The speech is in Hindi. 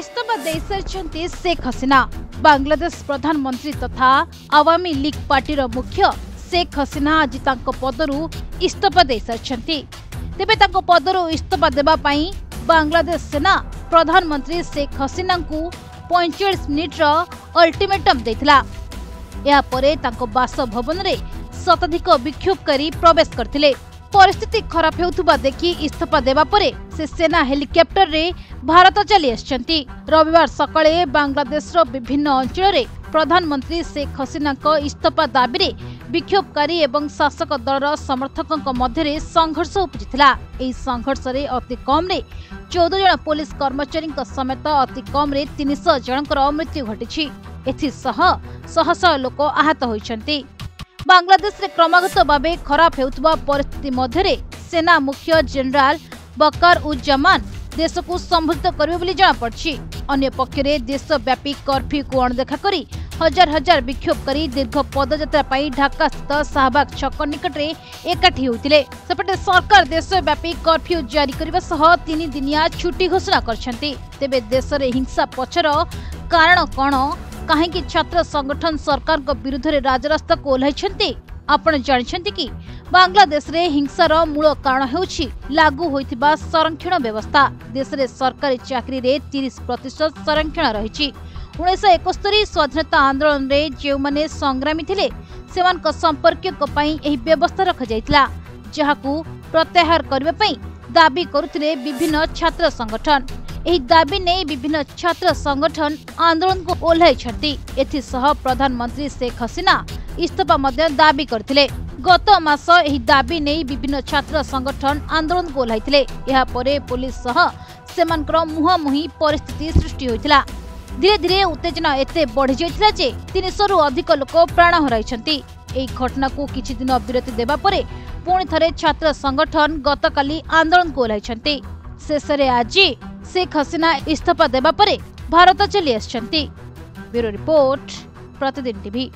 ଇସ୍ତଫା ଦେଇସାରିଛନ୍ତି ଶେଖ୍ ହସିନା ବାଂଲାଦେଶ ପ୍ରଧାନମନ୍ତ୍ରୀ ତଥା ଆୱାମୀ ଲିଗ୍ ପାର୍ଟିର ମୁଖ୍ୟ ଶେଖ୍ ହସିନା ଆଜି ତାଙ୍କ ପଦରୁ ଇସ୍ତଫା ଦେଇସାରିଛନ୍ତି ତେବେ ତାଙ୍କ ପଦରୁ ଇସ୍ତଫା ଦେବା ପାଇଁ ବାଂଲାଦେଶ ସେନା ପ୍ରଧାନମନ୍ତ୍ରୀ ଶେଖ୍ ହସିନାଙ୍କୁ ପଇଁଚାଳିଶ ମିନିଟ୍ର ଅଲ୍ଟିମେଟମ୍ ଦେଇଥିଲା ଏହାପରେ ତାଙ୍କ ବାସଭବନରେ ଶତାଧିକ ବିକ୍ଷୋଭକାରୀ ପ୍ରବେଶ କରିଥିଲେ ପରିସ୍ଥିତି ଖରାପ ହେଉଥିବା ଦେଖି ଇସ୍ତଫା ଦେବା ପରେ ସେ ସେନା ହେଲିକପ୍ଟରରେ ଭାରତ ଚାଲି ଆସିଛନ୍ତି ରବିବାର ସକାଳେ ବାଂଲାଦେଶର ବିଭିନ୍ନ ଅଞ୍ଚଳରେ ପ୍ରଧାନମନ୍ତ୍ରୀ ଶେଖ୍ ହସିନାଙ୍କ ଇସ୍ତଫା ଦାବିରେ ବିକ୍ଷୋଭକାରୀ ଏବଂ ଶାସକ ଦଳର ସମର୍ଥକଙ୍କ ମଧ୍ୟରେ ସଂଘର୍ଷ ଉପୁଜିଥିଲା ଏହି ସଂଘର୍ଷରେ ଅତି କମ୍ରେ ଚଉଦ ଜଣ ପୋଲିସ କର୍ମଚାରୀଙ୍କ ସମେତ ଅତି କମ୍ରେ ତିନିଶହ ଜଣଙ୍କର ମୃତ୍ୟୁ ଘଟିଛି ଏଥିସହ ଶହ ଶହ ଲୋକ ଆହତ ହୋଇଛନ୍ତି बांग्लादेश क्रमगत भाव खराब होता होस्थित मध्य सेना मुख्य जनरल बकर उज जमान देश को संबृत करपक्षव्यापी कर्फ्यू को अणदेखा कर हजार हजार विक्षोभ कर दीर्घ पदजात्रा ढाका स्थित शाहबाग छक निकट एकाठी होते सेपटे सरकार देशव्यापी कर्फ्यू जारी करने तीन दिनिया छुट्टी घोषणा करे देश में हिंसा पक्षर कारण कौन कहीं छात्र संगठन सरकार विरुद्ध राजरास्ता को ओह्लैंट आपण जानते कि बांग्लादेश हिंसार मूल कारण हो लागू होता संरक्षण व्यवस्था देश में सरकारी चाकरी में तीस प्रतिशत संरक्षण रही उन्नीस एकस्तरी स्वाधीनता आंदोलन में जो मैंने संग्रामी थे से संपर्कों पर व्यवस्था रखाई जहाँ प्रत्याहार करने दावी करुले विभिन्न छात्र संगठन ଏହି ଦାବି ନେଇ ବିଭିନ୍ନ ଛାତ୍ର ସଂଗଠନ ଆନ୍ଦୋଳନକୁ ଓହ୍ଲାଇଛନ୍ତି ଏଥିସହ ପ୍ରଧାନମନ୍ତ୍ରୀ ଶେଖ୍ ହସିନା ଇସ୍ତଫା ମଧ୍ୟ ଦାବି କରିଥିଲେ ଗତ ମାସ ଏହି ଦାବି ନେଇ ବିଭିନ୍ନ ଛାତ୍ର ସଂଗଠନ ଆନ୍ଦୋଳନକୁ ଓହ୍ଲାଇଥିଲେ ଏହାପରେ ପୋଲିସ ସହ ସେମାନଙ୍କର ମୁହାଁମୁହିଁ ପରିସ୍ଥିତି ସୃଷ୍ଟି ହୋଇଥିଲା ଧୀରେ ଧୀରେ ଉତ୍ତେଜନା ଏତେ ବଢ଼ିଯାଇଥିଲା ଯେ ତିନିଶହରୁ ଅଧିକ ଲୋକ ପ୍ରାଣ ହରାଇଛନ୍ତି ଏହି ଘଟଣାକୁ କିଛି ଦିନ ବିରତି ଦେବା ପରେ ପୁଣି ଥରେ ଛାତ୍ର ସଂଗଠନ ଗତକାଲି ଆନ୍ଦୋଳନକୁ ଓହ୍ଲାଇଛନ୍ତି ଶେଷରେ ଆଜି शेख हसीना इस्तीफा देवा पर भारत चली आरो रिपोर्ट प्रतिदिन टीवी